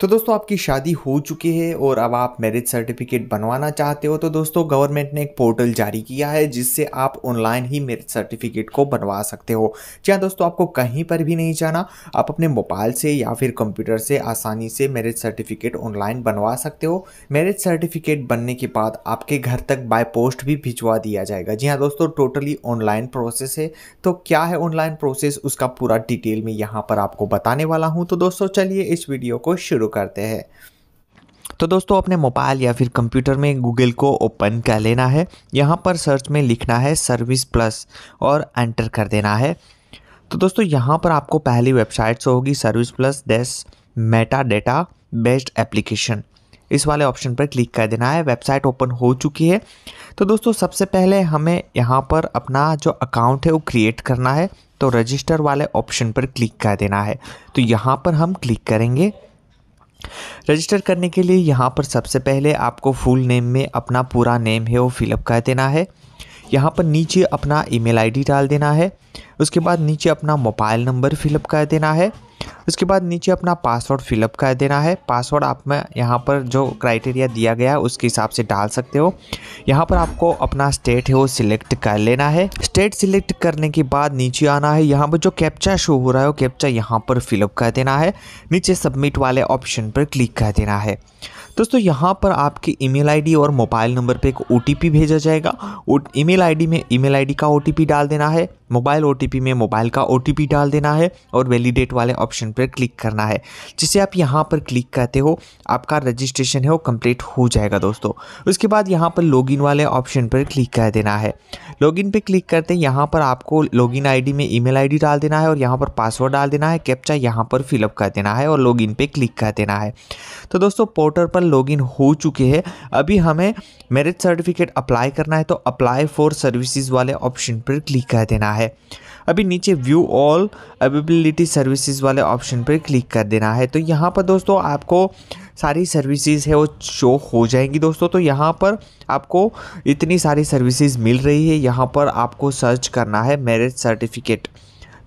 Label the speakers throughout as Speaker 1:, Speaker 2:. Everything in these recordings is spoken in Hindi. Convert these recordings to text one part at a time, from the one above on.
Speaker 1: तो दोस्तों, आपकी शादी हो चुकी है और अब आप मैरिज सर्टिफिकेट बनवाना चाहते हो तो दोस्तों गवर्नमेंट ने एक पोर्टल जारी किया है जिससे आप ऑनलाइन ही मैरिज सर्टिफिकेट को बनवा सकते हो। जी दोस्तों, आपको कहीं पर भी नहीं जाना, आप अपने मोबाइल से या फिर कंप्यूटर से आसानी से मैरिज सर्टिफिकेट ऑनलाइन बनवा सकते हो। मैरिज सर्टिफिकेट बनने के बाद आपके घर तक बाय पोस्ट भी भिजवा दिया जाएगा। जी हाँ दोस्तों टोटली ऑनलाइन प्रोसेस है। तो क्या है ऑनलाइन प्रोसेस उसका पूरा डिटेल में यहाँ पर आपको बताने वाला हूँ। तो दोस्तों, चलिए इस वीडियो को शुरू करते हैं। तो दोस्तों, अपने मोबाइल या फिर कंप्यूटर में गूगल को ओपन कर लेना है। यहाँ पर सर्च में लिखना है सर्विस प्लस और एंटर कर देना है। तो दोस्तों, यहाँ पर आपको पहली वेबसाइट से होगी सर्विस प्लस डेस मेटा डेटा बेस्ड एप्लीकेशन। इस वाले ऑप्शन पर क्लिक कर देना है। वेबसाइट ओपन हो चुकी है। तो दोस्तों, सबसे पहले हमें यहाँ पर अपना जो अकाउंट है वो क्रिएट करना है। तो रजिस्टर वाले ऑप्शन पर क्लिक कर देना है। तो यहाँ पर हम क्लिक करेंगे। रजिस्टर करने के लिए यहाँ पर सबसे पहले आपको फुल नेम में अपना पूरा नेम है वो फिलअप कर देना है। यहाँ पर नीचे अपना ईमेल आईडी डाल देना है। उसके बाद नीचे अपना मोबाइल नंबर फिलअप कर देना है। उसके बाद नीचे अपना पासवर्ड फिलअप कर देना है। पासवर्ड आप में यहाँ पर जो क्राइटेरिया दिया गया है, उसके हिसाब से डाल सकते हो। यहाँ पर आपको अपना स्टेट है, वो सिलेक्ट कर लेना है। स्टेट सिलेक्ट करने के बाद नीचे आना है। यहाँ पर जो कैप्चा शो हो रहा है, वो कैप्चा यहाँ पर फिलअप कर देना है। नीचे सबमिट वाले ऑप्शन पर क्लिक कर देना है। दोस्तों, यहाँ पर आपकी ईमेल आईडी और मोबाइल नंबर पे एक ओटीपी भेजा जाएगा। ईमेल आईडी में ईमेल आईडी का ओटीपी डाल देना है, मोबाइल ओटीपी में मोबाइल का ओटीपी डाल देना है और वैलिडेट वाले ऑप्शन पर क्लिक करना है, जिसे आप यहाँ पर क्लिक करते हो, आपका रजिस्ट्रेशन है वो कंप्लीट हो जाएगा दोस्तों। उसके बाद यहाँ पर लॉगिन वाले ऑप्शन पर क्लिक कर देना है। लॉगिन पे क्लिक करते हैं यहाँ पर आपको लॉगिन आईडी में ईमेल आईडी डाल देना है और यहाँ पर पासवर्ड डाल देना है, कैप्चा यहाँ पर फिलअप कर देना है और लॉगिन पे क्लिक कर देना है। तो दोस्तों, पोर्टल पर लॉगिन हो चुके हैं। अभी हमें मैरिज सर्टिफिकेट अप्लाई करना है तो अप्लाई फॉर सर्विसेज़ वाले ऑप्शन पर क्लिक कर देना है। अभी नीचे व्यू ऑल अवेबिलिटी सर्विसेज़ वाले ऑप्शन पर क्लिक कर देना है। तो यहाँ पर दोस्तों आपको सारी सर्विसेज़ है, वो शो हो जाएँगी दोस्तों। तो यहाँ पर आपको इतनी सारी सर्विसेज़ मिल रही है। यहाँ पर आपको सर्च करना है मैरिज सर्टिफिकेट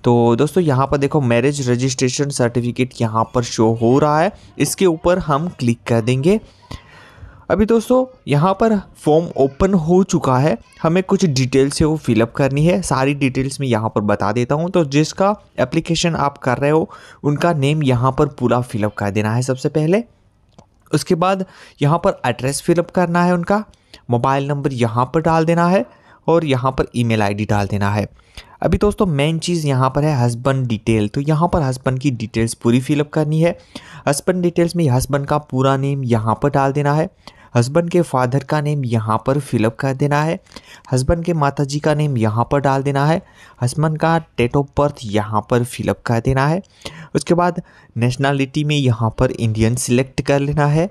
Speaker 1: तो दोस्तों, यहाँ पर देखो मैरिज रजिस्ट्रेशन सर्टिफिकेट यहाँ पर शो हो रहा है। इसके ऊपर हम क्लिक कर देंगे। अभी दोस्तों, यहाँ पर फॉर्म ओपन हो चुका है। हमें कुछ डिटेल्स है वो फिलअप करनी है। सारी डिटेल्स मैं यहाँ पर बता देता हूँ। तो जिसका एप्लीकेशन आप कर रहे हो, उनका नेम यहाँ पर पूरा फिलअप कर देना है सबसे पहले। उसके बाद यहाँ पर एड्रेस फिलअप करना है उनका। मोबाइल नंबर यहाँ पर डाल देना है और यहाँ पर ईमेल आईडी डाल देना है। अभी दोस्तों मेन चीज़ यहाँ पर है हस्बैंड डिटेल तो यहाँ पर हस्बैंड की डिटेल्स पूरी फिलअप करनी है। हस्बैंड डिटेल्स में हस्बैंड का पूरा नेम यहाँ पर डाल देना है। हस्बैंड के फादर का नेम यहाँ पर फिलअप कर देना है। हस्बैंड के माता जी का नेम यहाँ पर डाल देना है। हस्बैंड का डेट ऑफ़ बर्थ यहाँ पर फिलअप कर देना है। उसके बाद नेशनलिटी में यहाँ पर इंडियन सिलेक्ट कर लेना है।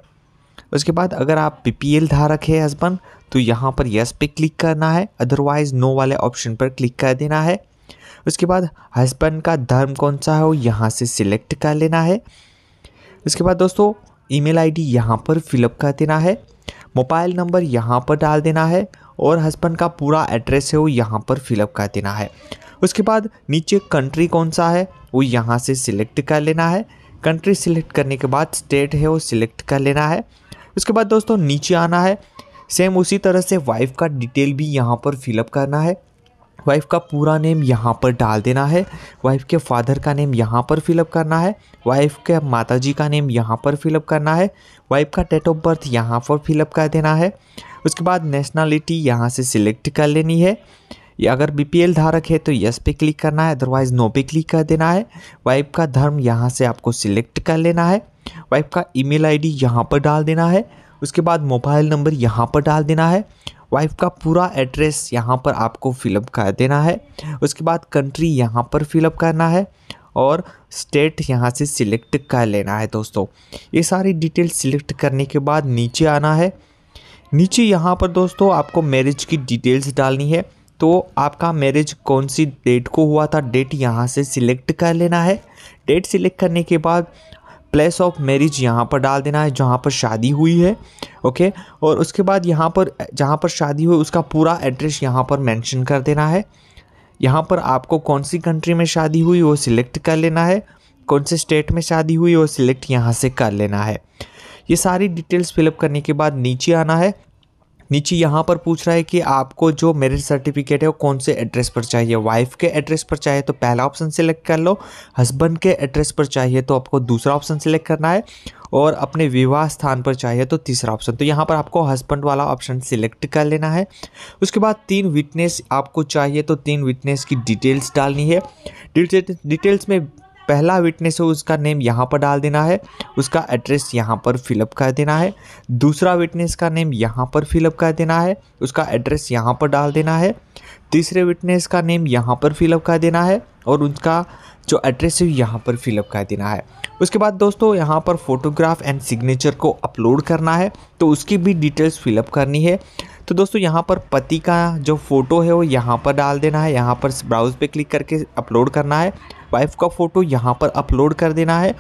Speaker 1: उसके बाद अगर आप पी धारक है हस्बैंड तो यहाँ पर यस पे क्लिक करना है अदरवाइज़ नो वाले ऑप्शन पर क्लिक कर देना है। उसके बाद हस्बैंड का धर्म कौन सा है वो यहाँ से सिलेक्ट कर लेना है। उसके बाद दोस्तों ईमेल आईडी यहाँ पर फिलअप कर देना है मोबाइल नंबर यहाँ पर डाल देना है, और हस्बैंड का पूरा एड्रेस है वो यहाँ पर फिलअप कर देना है। उसके बाद नीचे कंट्री कौन सा है, वो यहाँ से सिलेक्ट कर लेना है। कंट्री सिलेक्ट करने के बाद स्टेट है वो सिलेक्ट कर लेना है। उसके बाद दोस्तों नीचे आना है। सेम उसी तरह से वाइफ का डिटेल भी यहाँ पर फिलअप करना है। वाइफ का पूरा नेम यहाँ पर डाल देना है। वाइफ के फादर का नेम यहाँ पर फिलअप करना है। वाइफ के माताजी का नेम यहाँ पर फिलअप करना है। वाइफ का डेट ऑफ़ बर्थ यहाँ पर फिलअप कर देना है। उसके बाद नेशनलिटी यहाँ से सिलेक्ट कर लेनी है। अगर बीपीएल धारक है तो यस पे क्लिक करना है अदरवाइज़ नो पे क्लिक कर देना है। वाइफ का धर्म यहाँ से आपको सिलेक्ट कर लेना है। वाइफ का ईमेल आईडी यहाँ पर डाल देना है। उसके बाद मोबाइल नंबर यहाँ पर डाल देना है। वाइफ का पूरा एड्रेस यहाँ पर आपको फिलअप कर देना है। उसके बाद कंट्री यहाँ पर फिलअप करना है और स्टेट यहाँ से सिलेक्ट कर लेना है दोस्तों। ये सारी डिटेल सिलेक्ट करने के बाद नीचे आना है। नीचे यहाँ पर दोस्तों आपको मैरिज की डिटेल्स डालनी है। तो आपका मैरिज कौन सी डेट को हुआ था? डेट यहाँ से सिलेक्ट कर लेना है। डेट सिलेक्ट करने के बाद प्लेस ऑफ़ मैरिज यहाँ पर डाल देना है, जहाँ पर शादी हुई है ओके और उसके बाद यहाँ पर, जहाँ पर शादी हुई, उसका पूरा एड्रेस यहाँ पर मेंशन कर देना है। यहाँ पर आपको कौन सी कंट्री में शादी हुई, वो सिलेक्ट कर लेना है। कौन से स्टेट में शादी हुई, वो सिलेक्ट यहाँ से कर लेना है। ये सारी डिटेल्स फिलअप करने के बाद नीचे आना है। नीचे यहाँ पर पूछ रहा है कि आपको जो मैरिज सर्टिफिकेट है वो कौन से एड्रेस पर चाहिए? वाइफ के एड्रेस पर चाहिए तो पहला ऑप्शन सेलेक्ट कर लो हस्बैंड के एड्रेस पर चाहिए तो आपको दूसरा ऑप्शन सेलेक्ट करना है और अपने विवाह स्थान पर चाहिए तो तीसरा ऑप्शन तो यहाँ पर आपको हस्बैंड वाला ऑप्शन सिलेक्ट कर लेना है। उसके बाद तीन विटनेस आपको चाहिए तो तीन विटनेस की डिटेल्स डालनी है। डिटेल्स में पहला विटनेस है उसका नेम यहाँ पर डाल देना है उसका एड्रेस यहाँ पर फिलअप कर देना है दूसरा विटनेस का नेम यहाँ पर फिलअप कर देना है उसका एड्रेस यहाँ पर डाल देना है तीसरे विटनेस का नेम यहाँ पर फिलअप कर देना है और उनका जो एड्रेस है यहाँ पर फिलअप कर देना है उसके बाद दोस्तों यहाँ पर फोटोग्राफ एंड सिग्नेचर को अपलोड करना है तो उसकी भी डिटेल्स फिलअप करनी है तो दोस्तों यहाँ पर पति का जो फ़ोटो है वो यहाँ पर डाल देना है यहाँ पर ब्राउज़ पे क्लिक करके अपलोड करना है वाइफ का फ़ोटो यहाँ पर अपलोड कर देना है।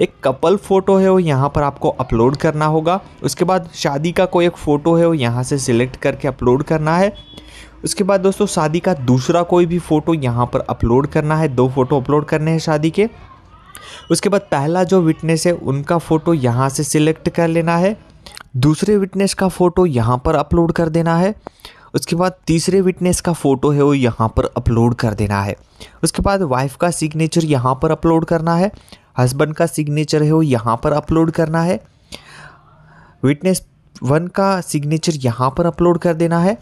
Speaker 1: एक कपल फ़ोटो है वो यहाँ पर आपको अपलोड करना होगा। उसके बाद शादी का कोई एक फ़ोटो है वो यहाँ से सिलेक्ट करके अपलोड करना है। उसके बाद दोस्तों, शादी का दूसरा कोई भी फ़ोटो यहाँ पर अपलोड करना है। दो फ़ोटो अपलोड करने हैं शादी के। उसके बाद पहला जो विटनेस है, उनका फ़ोटो यहाँ से सिलेक्ट कर लेना है। दूसरे विटनेस का फ़ोटो यहाँ पर अपलोड कर देना है। उसके बाद तीसरे विटनेस का फ़ोटो है, वो यहाँ पर अपलोड कर देना है। उसके बाद वाइफ का सिग्नेचर यहाँ पर अपलोड करना है हस्बैंड का सिग्नेचर है, वो यहाँ पर अपलोड करना है। विटनेस वन का सिग्नेचर यहाँ पर अपलोड कर देना है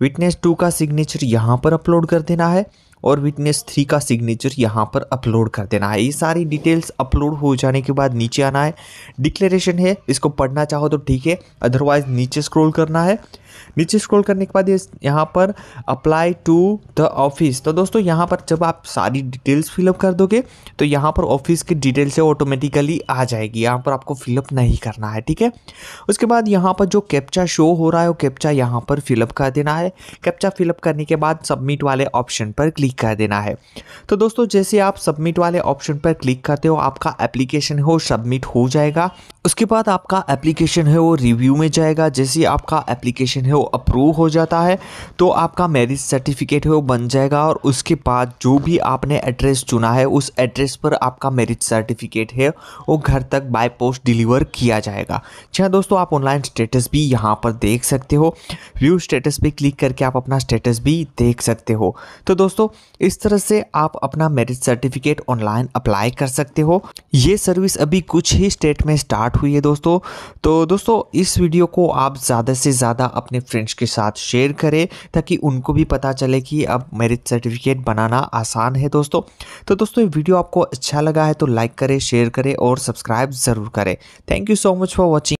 Speaker 1: विटनेस टू का सिग्नेचर यहाँ पर अपलोड कर देना है, और विटनेस थ्री का सिग्नेचर यहाँ पर अपलोड कर देना है। ये सारी डिटेल्स अपलोड हो जाने के बाद नीचे आना है। डिक्लेरेशन है, इसको पढ़ना चाहो तो ठीक है अदरवाइज़ नीचे स्क्रॉल करना है। नीचे स्क्रॉल करने के बाद यहाँ पर अप्लाई टू द ऑफ़िस तो दोस्तों, यहाँ पर जब आप सारी डिटेल्स फिलअप कर दोगे तो यहाँ पर ऑफ़िस की डिटेल्स से ऑटोमेटिकली आ जाएगी। यहाँ पर आपको फिलअप नहीं करना है, ठीक है? उसके बाद यहाँ पर जो कैप्चा शो हो रहा है, वो कैप्चा यहाँ पर फिलअप कर देना है। कैप्चा फिलअप करने के बाद सबमिट वाले ऑप्शन पर क्लिक कर देना है। तो दोस्तों, जैसे आप सबमिट वाले ऑप्शन पर क्लिक करते हो, आपका एप्लीकेशन हो सबमिट हो जाएगा। उसके बाद आपका एप्लीकेशन है, वो रिव्यू में जाएगा। जैसे आपका एप्लीकेशन है, वो अप्रूव हो जाता है तो आपका मैरिज सर्टिफिकेट है, वो बन जाएगा। और उसके बाद जो भी आपने एड्रेस चुना है, उस एड्रेस पर आपका मैरिज सर्टिफिकेट है, वो घर तक बाय पोस्ट डिलीवर किया जाएगा। जी हाँ दोस्तों, आप ऑनलाइन स्टेटस भी यहाँ पर देख सकते हो। व्यू स्टेटस पे क्लिक करके आप अपना स्टेटस भी देख सकते हो। तो दोस्तों, इस तरह से आप अपना मैरिज सर्टिफिकेट ऑनलाइन अप्लाई कर सकते हो। ये सर्विस अभी कुछ ही स्टेट में स्टार्ट हुई है दोस्तों। तो दोस्तों, इस वीडियो को आप ज़्यादा से ज़्यादा अपने फ्रेंड्स के साथ शेयर करें ताकि उनको भी पता चले कि अब मैरिज सर्टिफिकेट बनाना आसान है दोस्तों। तो दोस्तों, ये वीडियो आपको अच्छा लगा है तो लाइक करें शेयर करें और सब्सक्राइब ज़रूर करें। Thank you so much for watching